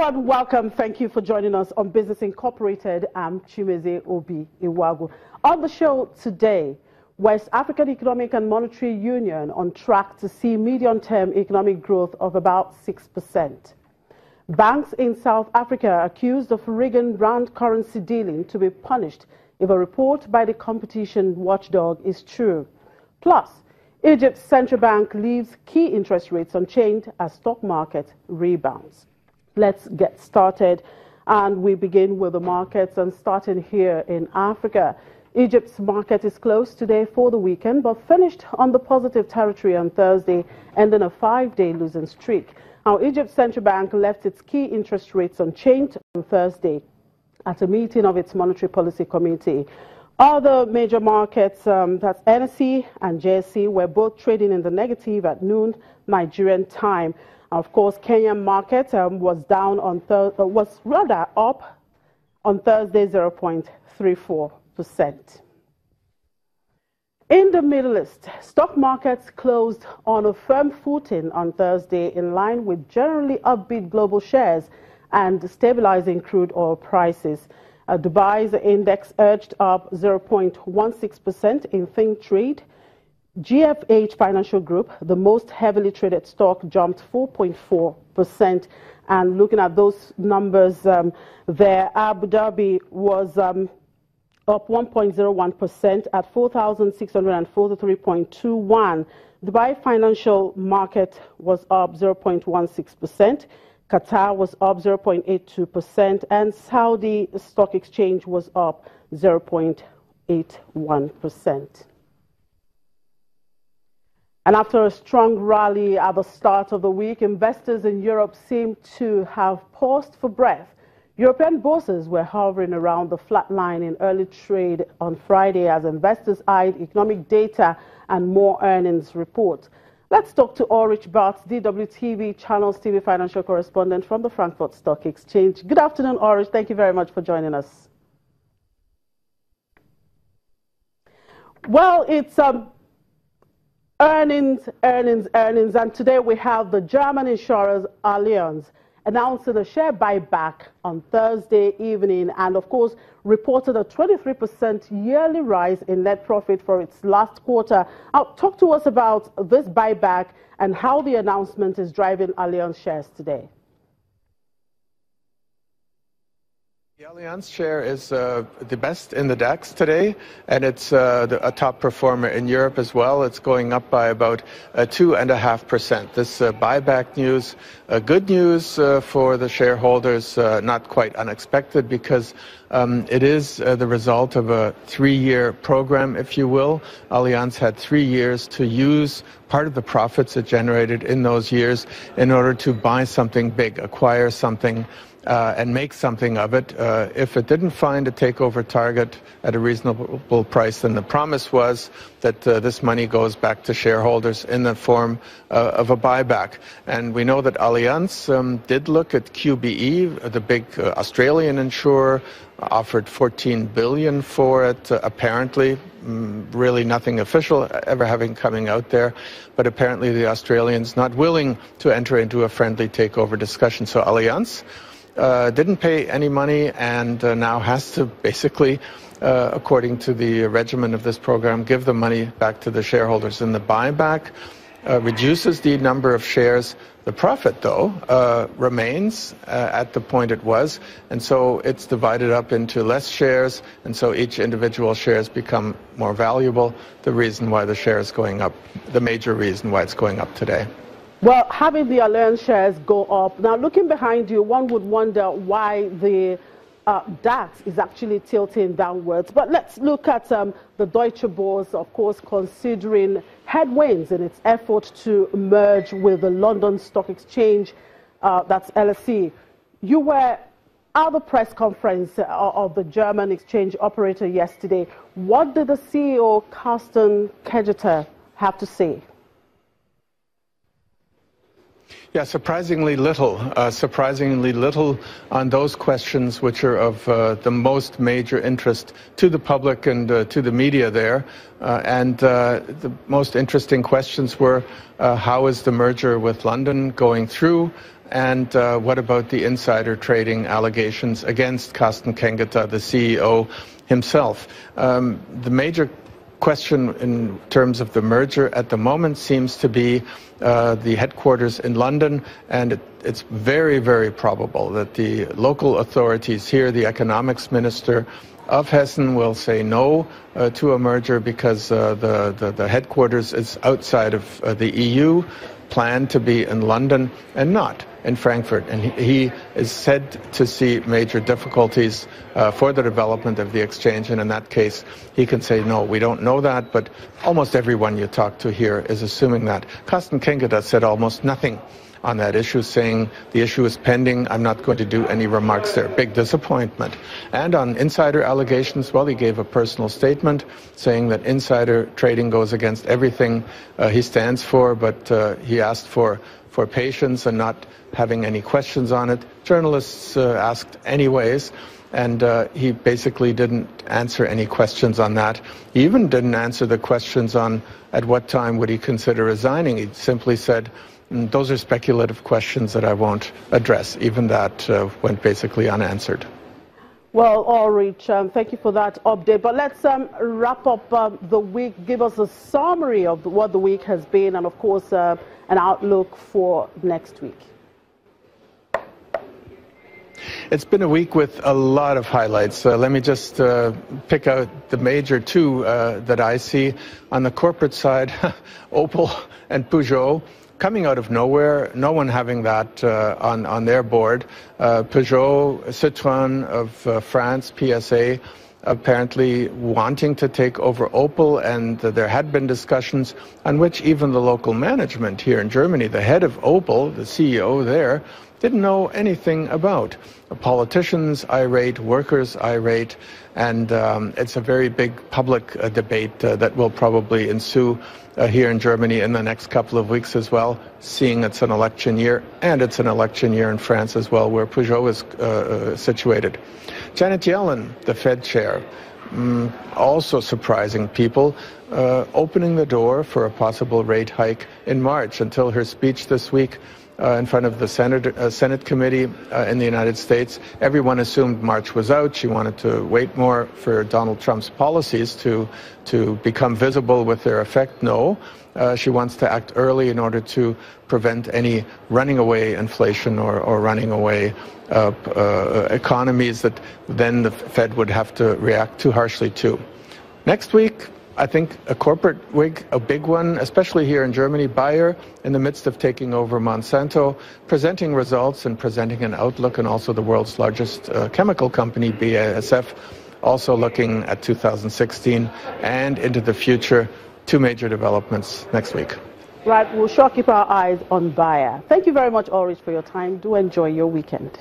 Hello and welcome. Thank you for joining us on Business Incorporated. I'm Chimeze Obi Iwagu. On the show today, West African Economic and Monetary Union on track to see medium-term economic growth of about 6%. Banks in South Africa accused of rigging rand currency dealing to be punished if a report by the competition watchdog is true. Plus, Egypt's central bank leaves key interest rates unchanged as stock market rebounds. Let's get started. And we begin with the markets and starting here in Africa. Egypt's market is closed today for the weekend, but finished on the positive territory on Thursday, ending a five-day losing streak. Now, Egypt's central bank left its key interest rates unchanged on Thursday at a meeting of its monetary policy committee. Other major markets, um, that's NSE and JSE, were both trading in the negative at noon Nigerian time. Of course, Kenyan market um, was down on uh, was rather up on Thursday 0.34 percent. In the Middle East, stock markets closed on a firm footing on Thursday in line with generally upbeat global shares and stabilizing crude oil prices. Uh, Dubai's index urged up 0.16% in Think Trade GFH Financial Group, the most heavily traded stock, jumped 4.4%. And looking at those numbers um, there, Abu Dhabi was um, up 1.01% at 4,643.21. Dubai Financial Market was up 0.16%. Qatar was up 0.82%, and Saudi Stock Exchange was up 0.81%. And after a strong rally at the start of the week, investors in Europe seem to have paused for breath. European bourses were hovering around the flat line in early trade on Friday as investors eyed economic data and more earnings reports. Let's talk to Ulrich Bartz, DWTV Channels TV financial correspondent from the Frankfurt Stock Exchange. Good afternoon, Ulrich. Thank you very much for joining us. Well, it's um, Earnings, earnings, earnings. And today we have the German insurers Allianz announcing a share buyback on Thursday evening and, of course, reported a 23% yearly rise in net profit for its last quarter. Now, talk to us about this buyback and how the announcement is driving Allianz shares today. The Allianz share is uh, the best in the DAX today, and it's uh, the, a top performer in Europe as well. It's going up by about uh, two and a half percent. This uh, buyback news, uh, good news uh, for the shareholders, not quite unexpected because um, it is the result of a three-year program, if you will. Allianz had three years to use part of the profits it generated in those years in order to buy something big, acquire something uh, and make something of it. Uh, if it didn't find a takeover target at a reasonable price, then the promise was that uh, this money goes back to shareholders in the form uh, of a buyback. And we know that Allianz um, did look at QBE, the big uh, Australian insurer, offered 14 billion for it. Uh, apparently, mm, really nothing official ever having coming out there, but apparently the Australians not willing to enter into a friendly takeover discussion. So Allianz uh, didn't pay any money and uh, now has to basically, uh, according to the regimen of this program, give the money back to the shareholders. in the buyback uh, reduces the number of shares. The profit, though, uh, remains uh, at the point it was, and so it's divided up into less shares, and so each individual shares become more valuable. The reason why the share is going up, the major reason why it's going up today. Well, having the Allianz shares go up, now looking behind you, one would wonder why the uh, DAX is actually tilting downwards. But let's look at um, the Deutsche Börse, of course, considering headwinds in its effort to merge with the London Stock Exchange, uh, that's LSE. You were at the press conference uh, of the German exchange operator yesterday. What did the CEO, Carsten Kengeter, have to say? Yeah, surprisingly little. Uh, surprisingly little on those questions which are of uh, the most major interest to the public and uh, to the media there. Uh, and uh, the most interesting questions were uh, how is the merger with London going through? And what about the insider trading allegations against Carsten Kengeter, the CEO himself? Um, the major question in terms of the merger at the moment seems to be uh, the headquarters in London, and it, it's very, very probable that the local authorities here, the economics minister of Hessen, will say no uh, to a merger because uh, the, the, the, headquarters is outside of uh, the EU, planned to be in London and not in Frankfurt. And he, is said to see major difficulties uh, for the development of the exchange. And in that case, he can say, no, we don't know that. But almost everyone you talk to here is assuming that. Carsten Kengeter said almost nothing on that issue, saying the issue is pending. I'm not going to do any remarks there. Big disappointment. And on insider allegations, well, he gave a personal statement saying that insider trading goes against everything uh, he stands for, but uh, he asked for for patience and not having any questions on it. Journalists uh, asked anyways, and uh, he basically didn't answer any questions on that. He even didn't answer the questions on at what time would he consider resigning. He simply said, mm, those are speculative questions that I won't address. Even that uh, went basically unanswered. Well, Ulrich, um, thank you for that update. But let's um, wrap up um, the week, give us a summary of what the week has been, and of course, uh, an outlook for next week. It's been a week with a lot of highlights. Uh, let me just uh, pick out the major two uh, that I see. On the corporate side, Opel and Peugeot coming out of nowhere, no one having that uh, on, on their board. Uh, Peugeot, Citroën of uh, France, PSA, apparently wanting to take over Opel, and there had been discussions on which even the local management here in Germany, the head of Opel, the CEO there, didn't know anything about. Politicians irate, workers irate, and um, it's a very big public uh, debate uh, that will probably ensue uh, here in Germany in the next couple of weeks as well, seeing it's an election year, and it's an election year in France as well, where Peugeot is uh, uh, situated. Janet Yellen, the Fed chair, um, also surprising people, uh, opening the door for a possible rate hike in March until her speech this week in front of the Senate, uh, Senate committee uh, in the United States. Everyone assumed March was out. She wanted to wait more for Donald Trump's policies to, to become visible with their effect. No. Uh, she wants to act early in order to prevent any running away inflation or, or running away uh, uh, economies that then the Fed would have to react too harshly to. Next week, I think a corporate wig, a big one, especially here in Germany, Bayer, in the midst of taking over Monsanto, presenting results and presenting an outlook, and also the world's largest uh, chemical company, BASF, also looking at 2016 and into the future. Two major developments next week. Right, we'll sure keep our eyes on Bayer. Thank you very much, Ulrich, for your time. Do enjoy your weekend.